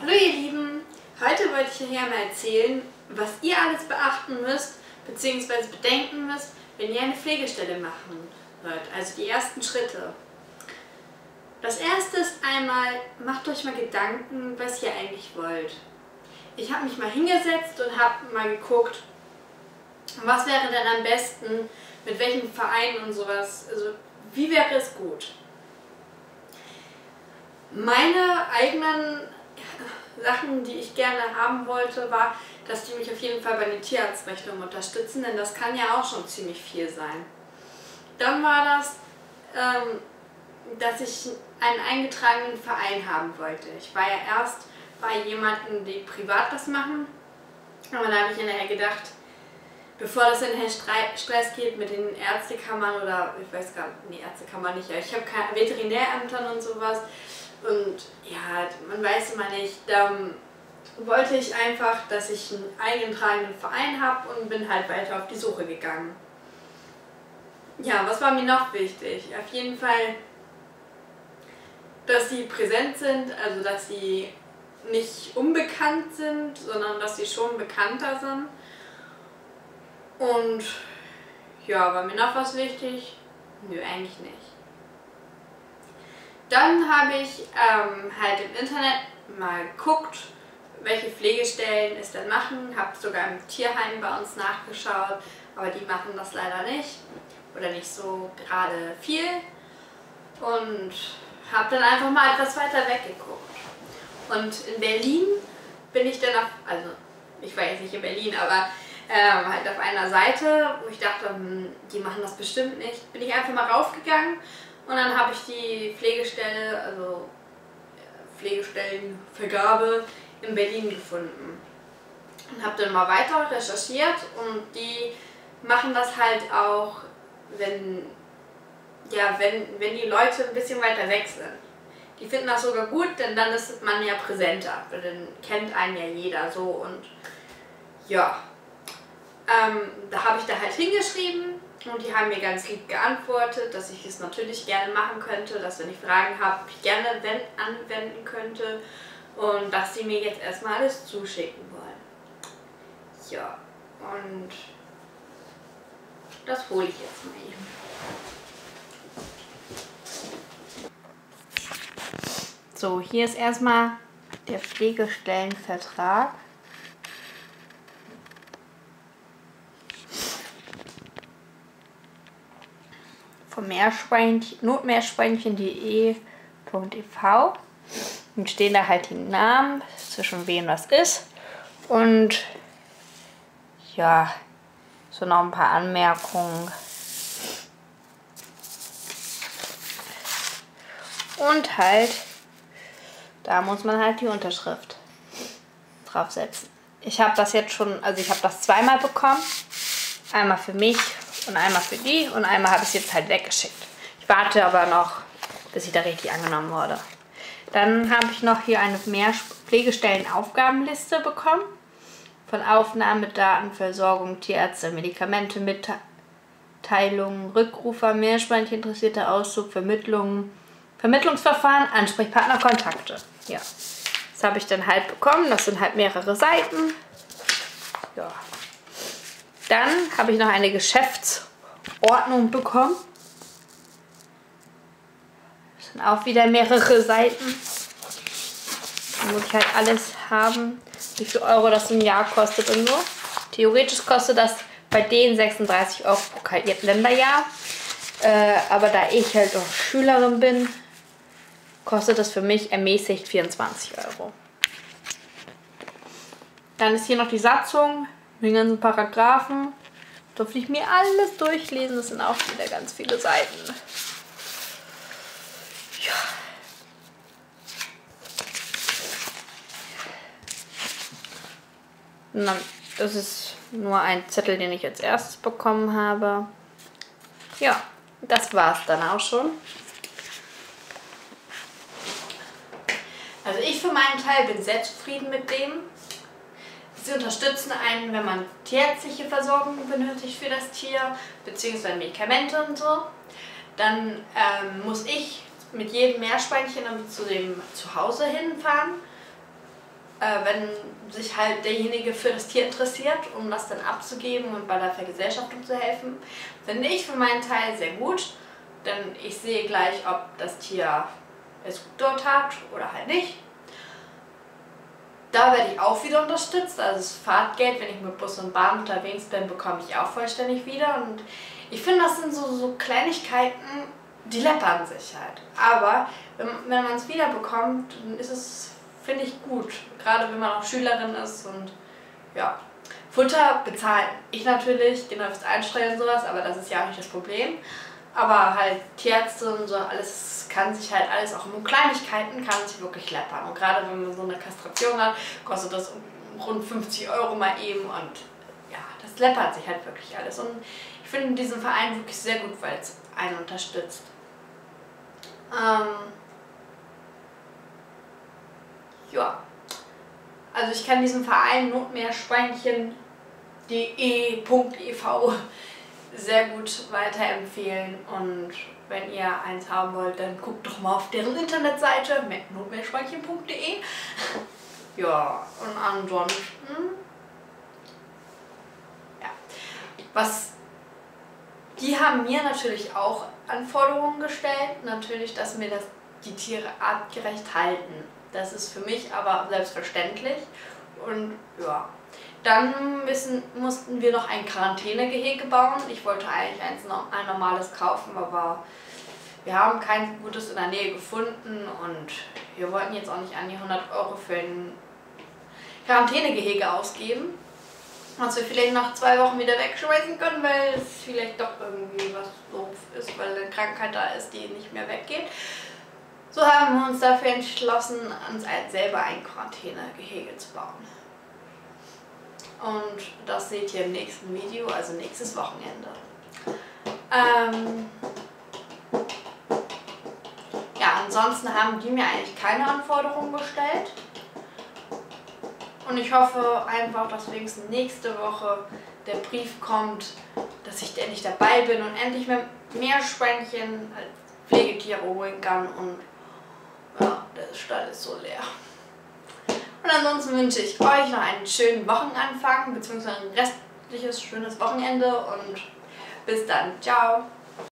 Hallo ihr Lieben, heute wollte ich euch ja mal erzählen, was ihr alles beachten müsst bzw. bedenken müsst, wenn ihr eine Pflegestelle machen wollt, also die ersten Schritte. Das erste ist einmal, macht euch mal Gedanken, was ihr eigentlich wollt. Ich habe mich mal hingesetzt und habe mal geguckt, was wäre denn am besten, mit welchem Verein und sowas, also wie wäre es gut. Meine eigenen Sachen, die ich gerne haben wollte, war, dass die mich auf jeden Fall bei den Tierarztrechnungen unterstützen, denn das kann ja auch schon ziemlich viel sein. Dann war das, ähm, dass ich einen eingetragenen Verein haben wollte. Ich war ja erst bei jemandem, die privat das machen, aber da habe ich nachher gedacht, bevor das in den Stress geht mit den Ärztekammern oder ich weiß gar nicht, nee, Ärztekammer nicht, ich habe keine Veterinärämtern und sowas und ja, man weiß immer nicht, dann wollte ich einfach, dass ich einen eingetragenen Verein habe und bin halt weiter auf die Suche gegangen. Ja, was war mir noch wichtig? Auf jeden Fall, dass sie präsent sind, also dass sie nicht unbekannt sind, sondern dass sie schon bekannter sind. Und ja, war mir noch was wichtig? Nö, eigentlich nicht. Dann habe ich ähm, halt im Internet mal geguckt, welche Pflegestellen es denn machen. Habe sogar im Tierheim bei uns nachgeschaut, aber die machen das leider nicht oder nicht so gerade viel. Und habe dann einfach mal etwas weiter weggeguckt. Und in Berlin bin ich dann auf, also ich war jetzt nicht in Berlin, aber ähm, halt auf einer Seite, wo ich dachte, hm, die machen das bestimmt nicht, bin ich einfach mal raufgegangen und dann habe ich die Pflegestelle, also äh, Pflegestellenvergabe in Berlin gefunden. Und habe dann mal weiter recherchiert und die machen das halt auch, wenn, ja, wenn, wenn die Leute ein bisschen weiter weg sind. Die finden das sogar gut, denn dann ist man ja präsenter. Dann kennt einen ja jeder so und ja. Ähm, da habe ich da halt hingeschrieben, und die haben mir ganz lieb geantwortet, dass ich es natürlich gerne machen könnte, dass wenn ich Fragen habe, ich gerne anwenden könnte und dass sie mir jetzt erstmal alles zuschicken wollen. Ja, und das hole ich jetzt mal eben. So, hier ist erstmal der Pflegestellenvertrag. Vom Meerschweinchen, notmeerschweinchen.de.ev und stehen da halt die Namen, zwischen wem das ist und ja, so noch ein paar Anmerkungen. Und halt, da muss man halt die Unterschrift draufsetzen. Ich habe das jetzt schon, also ich habe das zweimal bekommen. Einmal für mich und einmal für die und einmal habe ich es jetzt halt weggeschickt. Ich warte aber noch, bis ich da richtig angenommen wurde. Dann habe ich noch hier eine mehr Pflegestellen-Aufgabenliste bekommen. Von Aufnahmedaten, Versorgung, Tierärzte, Medikamente, Mitteilungen, Rückrufer, Meerschweinchen, interessierter Auszug, Vermittlungen, Vermittlungsverfahren, Ansprechpartner, Kontakte. Ja, das habe ich dann halt bekommen. Das sind halt mehrere Seiten. Ja, dann habe ich noch eine Geschäftsordnung bekommen. Das sind auch wieder mehrere Seiten. Da muss ich halt alles haben, wie viel Euro das im Jahr kostet und so. Theoretisch kostet das bei denen 36 Euro pro Länderjahr. Äh, aber da ich halt auch Schülerin bin, kostet das für mich ermäßigt 24 Euro. Dann ist hier noch die Satzung den ganzen Paragraphen. Durfte ich mir alles durchlesen. Das sind auch wieder ganz viele Seiten. Ja. Na, das ist nur ein Zettel, den ich als erstes bekommen habe. Ja, das war es dann auch schon. Also ich für meinen Teil bin sehr zufrieden mit dem. Sie unterstützen einen, wenn man tierärztliche Versorgung benötigt für das Tier, beziehungsweise Medikamente und so. Dann ähm, muss ich mit jedem Meerschweinchen zu dem Zuhause hinfahren. äh, wenn sich halt derjenige für das Tier interessiert, um das dann abzugeben und bei der Vergesellschaftung zu helfen, finde ich für meinen Teil sehr gut, denn ich sehe gleich, ob das Tier es gut dort hat oder halt nicht. Da werde ich auch wieder unterstützt, also das Fahrtgeld, wenn ich mit Bus und Bahn unterwegs bin, bekomme ich auch vollständig wieder und ich finde, das sind so, so Kleinigkeiten, die läppern sich halt. Aber wenn, wenn man es wiederbekommt, dann ist es, finde ich, gut. Gerade wenn man auch Schülerin ist und ja. Futter bezahlen ich natürlich, genau fürs Einstellen und sowas, aber das ist ja auch nicht das Problem. Aber halt Tierärzte und so, alles kann sich halt alles, auch um Kleinigkeiten, kann sich wirklich läppern. Und gerade wenn man so eine Kastration hat, kostet das rund 50 Euro mal eben und ja, das läppert sich halt wirklich alles. Und ich finde diesen Verein wirklich sehr gut, weil es einen unterstützt. Ähm ja. Also ich kann diesen Verein notmeerschweinchen.de.ev sehr gut weiterempfehlen. Und wenn ihr eins haben wollt, dann guckt doch mal auf deren Internetseite notmeerschweinchen.de Ja, und ansonsten ja, was die haben mir natürlich auch Anforderungen gestellt, natürlich, dass mir das die Tiere artgerecht halten. Das ist für mich aber selbstverständlich und ja. Dann müssen, mussten wir noch ein Quarantänegehege bauen. Ich wollte eigentlich eins, ein normales kaufen, aber wir haben kein gutes in der Nähe gefunden und wir wollten jetzt auch nicht an die 100 Euro für ein Quarantänegehege ausgeben was wir vielleicht nach zwei Wochen wieder wegschmeißen können, weil es vielleicht doch irgendwie was doof ist, weil eine Krankheit da ist, die nicht mehr weggeht. So haben wir uns dafür entschlossen, uns selber ein Quarantänegehege zu bauen. Und das seht ihr im nächsten Video, also nächstes Wochenende. Ähm ja, ansonsten haben die mir eigentlich keine Anforderungen gestellt. Und ich hoffe einfach, dass wenigstens nächste Woche der Brief kommt, dass ich endlich dabei bin und endlich mehr Meerschweinchen als Pflegetiere holen kann. Und der Stall ist so leer. Und ansonsten wünsche ich euch noch einen schönen Wochenanfang, beziehungsweise ein restliches schönes Wochenende und bis dann. Ciao.